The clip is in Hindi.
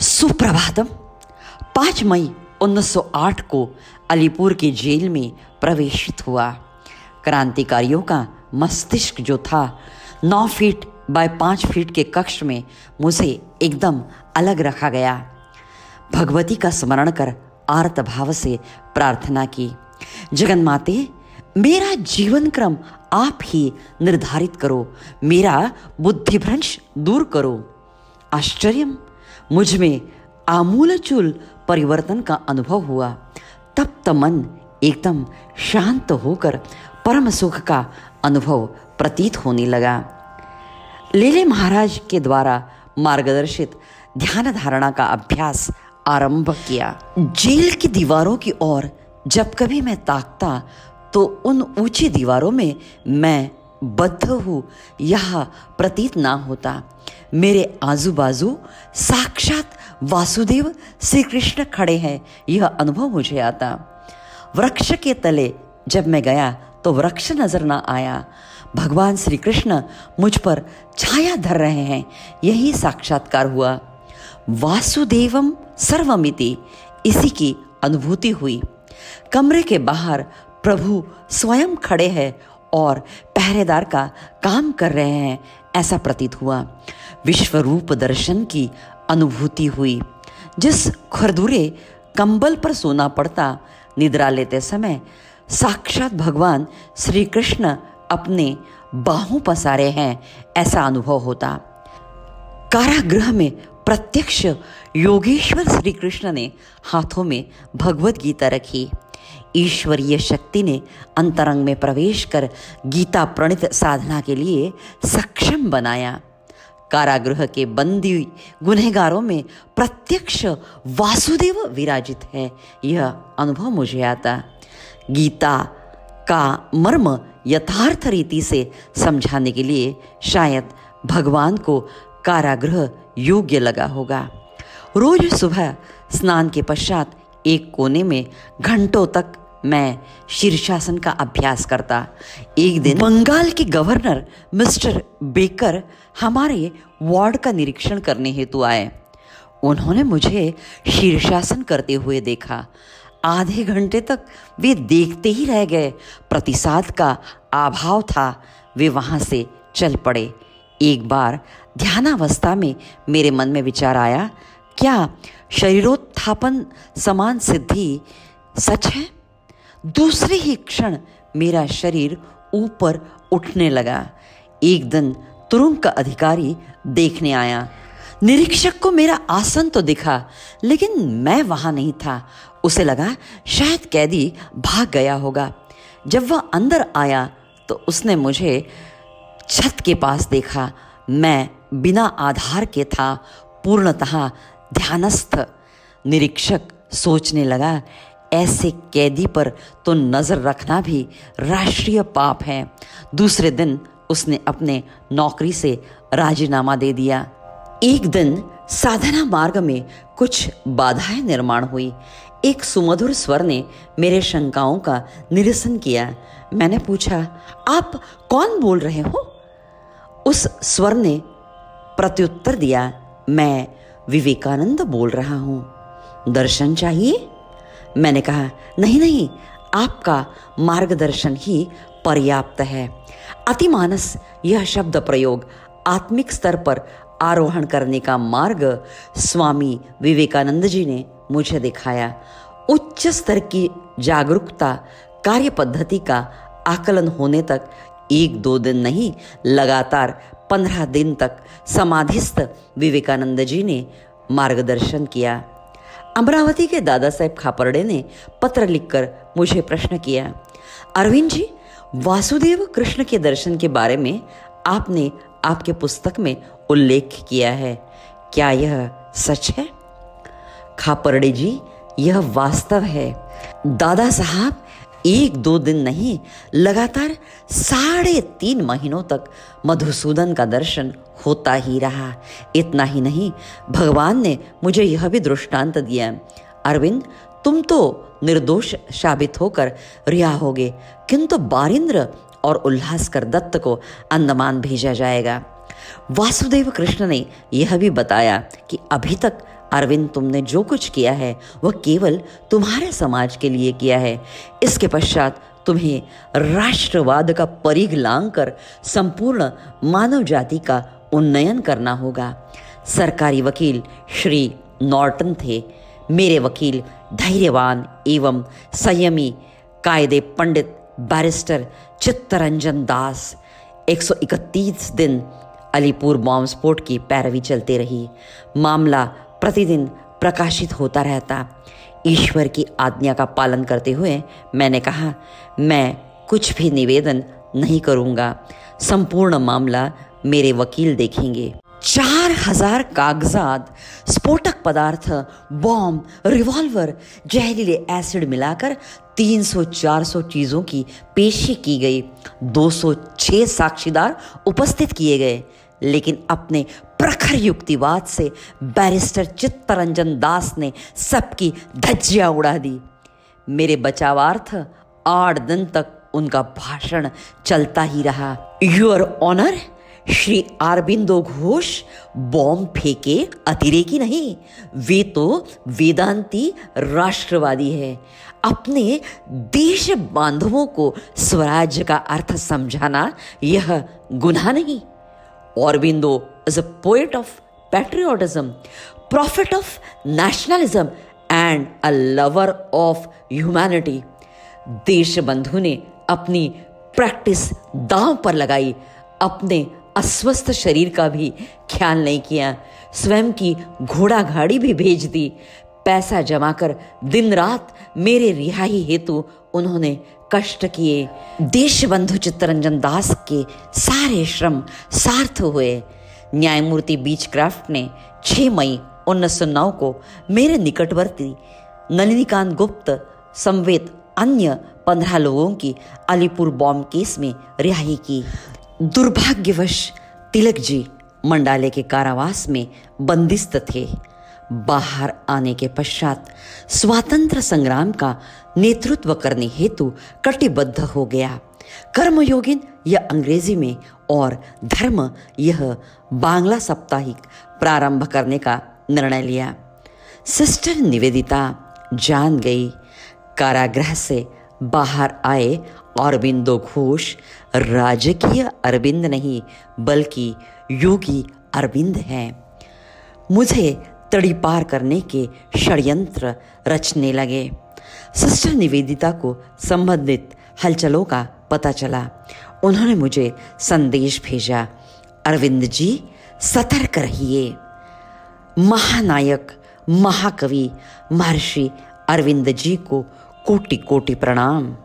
सुप्रभातम। 5 मई 1908 को अलीपुर के जेल में प्रवेशित हुआ। क्रांतिकारियों का मस्तिष्क जो था, नौ फीट बाय पाँच फीट के कक्ष में मुझे एकदम अलग रखा गया। भगवती का स्मरण कर आर्त भाव से प्रार्थना की, जगन माते, मेरा जीवन क्रम आप ही निर्धारित करो, मेरा बुद्धिभ्रंश दूर करो। आश्चर्य मुझमें आमूलचूल परिवर्तन का अनुभव हुआ। तब तो मन एकदम शांत होकर परम सुख का अनुभव प्रतीत होने लगा। लेले महाराज के द्वारा मार्गदर्शित ध्यान धारणा का अभ्यास आरंभ किया। जेल की दीवारों की ओर जब कभी मैं ताकता तो उन ऊँची दीवारों में मैं बद्ध हूँ, यह प्रतीत ना होता। मेरे आजू बाजू साक्षात वासुदेव श्री कृष्ण खड़े हैं। यह अनुभव मुझे आता। वृक्ष के तले जब मैं गया तो वृक्ष नज़र ना आया। भगवान श्री कृष्ण मुझ पर छाया धर रहे हैं। यही साक्षात्कार हुआ। वासुदेवम सर्वमिति, इसी की अनुभूति हुई। कमरे के बाहर प्रभु स्वयं खड़े हैं और पहरेदार का काम कर रहे हैं, ऐसा प्रतीत हुआ। विश्व रूप दर्शन की अनुभूति हुई, जिस खरदूरे कंबल पर सोना पड़ता निद्रा लेते समय साक्षात भगवान श्री कृष्ण अपने बाहों पसारे हैं, ऐसा अनुभव होता। कारागृह में प्रत्यक्ष योगेश्वर श्री कृष्ण ने हाथों में भगवत गीता रखी। ईश्वरीय शक्ति ने अंतरंग में प्रवेश कर गीता प्रणित साधना के लिए सक्षम बनाया। कारागृह के बंदी गुनहगारों में प्रत्यक्ष वासुदेव विराजित है। यह अनुभव मुझे आता। गीता का मर्म यथार्थ रीति से समझाने के लिए शायद भगवान को कारागृह योग्य लगा होगा। रोज सुबह स्नान के पश्चात एक कोने में घंटों तक मैं शीर्षासन का अभ्यास करता। एक दिन बंगाल के गवर्नर मिस्टर बेकर हमारे वार्ड का निरीक्षण करने हेतु आए। उन्होंने मुझे शीर्षासन करते हुए देखा। आधे घंटे तक वे देखते ही रह गए। प्रतिसाद का अभाव था। वे वहाँ से चल पड़े। एक बार ध्यानावस्था में मेरे मन में विचार आया, क्या शरीरोत्थापन समान सिद्धि सच है? दूसरे ही क्षण मेरा शरीर ऊपर उठने लगा। एक दिन तुरुंग का अधिकारी देखने आया। निरीक्षक को मेरा आसन तो दिखा, लेकिन मैं वहाँ नहीं था। उसे लगा शायद कैदी भाग गया होगा। जब वह अंदर आया तो उसने मुझे छत के पास देखा। मैं बिना आधार के था, पूर्णतः ध्यानस्थ। निरीक्षक सोचने लगा ऐसे कैदी पर तो नज़र रखना भी राष्ट्रीय पाप है। दूसरे दिन उसने अपने नौकरी से राजीनामा दे दिया। एक दिन साधना मार्ग में कुछ बाधाएँ निर्माण हुई। एक सुमधुर स्वर ने मेरे शंकाओं का निरसन किया। मैंने पूछा, आप कौन बोल रहे हो? उस स्वर ने प्रत्युत्तर दिया, मैं विवेकानंद बोल रहा हूँ। दर्शन चाहिए? मैंने कहा, नहीं नहीं, आपका मार्गदर्शन ही पर्याप्त है। अतिमानस यह शब्द प्रयोग आत्मिक स्तर पर आरोहण करने का मार्ग स्वामी विवेकानंद जी ने मुझे दिखाया। उच्च स्तर की जागरूकता कार्य पद्धति का आकलन होने तक, एक दो दिन नहीं, लगातार पंद्रह दिन तक समाधिस्थ विवेकानंद जी ने मार्गदर्शन किया। अमरावती के दादा साहेब खापरडे ने पत्र लिखकर मुझे प्रश्न किया अरविंद जी वासुदेव कृष्ण के दर्शन के बारे में आपने आपके पुस्तक में उल्लेख किया है। क्या यह सच है? खापरडे जी, यह वास्तव है। दादा साहब एक दो दिन नहीं, लगातार साढ़े तीन महीनों तक मधुसूदन का दर्शन होता ही रहा। इतना ही नहीं, भगवान ने मुझे यह भी दृष्टांत दिया, अरविंद, तुम तो निर्दोष साबित होकर रिहा होगे, किंतु बारिंद्र और उल्लासकर दत्त को अंदमान भेजा जाएगा। वासुदेव कृष्ण ने यह भी बताया कि अभी तक अरविंद तुमने जो कुछ किया है, वह केवल तुम्हारे समाज के लिए किया है। इसके पश्चात तुम्हें राष्ट्रवाद का परिघ लांग कर संपूर्ण मानव जाति का उन्नयन करना होगा। सरकारी वकील श्री नॉर्टन थे। मेरे वकील धैर्यवान एवं संयमी कायदे पंडित बैरिस्टर चित्तरंजन दास। 131 दिन अलीपुर बॉम्ब स्फोट की पैरवी चलते रही। मामला प्रतिदिन प्रकाशित होता रहता। ईश्वर की आज्ञा का पालन करते हुए मैंने कहा, मैं कुछ भी निवेदन नहीं करूँगा। संपूर्ण मामला मेरे वकील देखेंगे। चार हज़ार कागजात, स्फोटक पदार्थ, बॉम्ब, रिवॉल्वर, जहरीले एसिड मिलाकर 300-400 चीज़ों की पेशी की गई। 206 साक्षीदार उपस्थित किए गए। लेकिन अपने प्रखर युक्तिवाद से बैरिस्टर चित्तरंजन दास ने सबकी धज्जियाँ उड़ा दी। मेरे बचावार्थ आठ दिन तक उनका भाषण चलता ही रहा। Your honour Shri Aurobindo Ghosh, bomb फेंके अतिरेकी नहीं, वे तो वेदांती राष्ट्रवादी है। अपने देश बांधवों को स्वराज्य का अर्थ समझाना यह गुनाह नहीं। Aurobindo is a poet of patriotism, prophet of nationalism, and a lover of humanity. देश बंधु ने अपनी प्रैक्टिस दांव पर लगाई अपने अस्वस्थ शरीर का भी ख्याल नहीं किया स्वयं की घोड़ा गाड़ी भी भेज दी पैसा जमा कर दिन रात मेरे रिहाई हेतु उन्होंने कष्ट किए देश बंधु चित्तरंजन दास के सारे श्रम सार्थ हुए। न्यायमूर्ति बीच क्राफ्ट ने 6 मई 1909 को मेरे निकटवर्ती नलिनीकांत गुप्त संवेद अन्य पंद्रह लोगों की अलीपुर बॉम्ब केस में रिहाई की। दुर्भाग्यवश तिलक जी मंडाले के कारावास में बंदिस्त थे। बाहर आने के पश्चात स्वातंत्र संग्राम का नेतृत्व करने हेतु कटिबद्ध हो गया। कर्मयोगिन यह अंग्रेज़ी में और धर्म यह बांग्ला साप्ताहिक प्रारंभ करने का निर्णय लिया। सिस्टर निवेदिता जान गई। कारागृह से बाहर आए अरविंदो घोष राजकीय अरविंद नहीं, बल्कि योगी अरविंद हैं। मुझे तड़ी पार करने के षड्यंत्र रचने लगे। सिस्टर निवेदिता को संबंधित हलचलों का पता चला। उन्होंने मुझे संदेश भेजा, अरविंद जी, सतर्क रहिए। महानायक, महाकवि, महर्षि अरविंद जी को कोटि कोटि प्रणाम।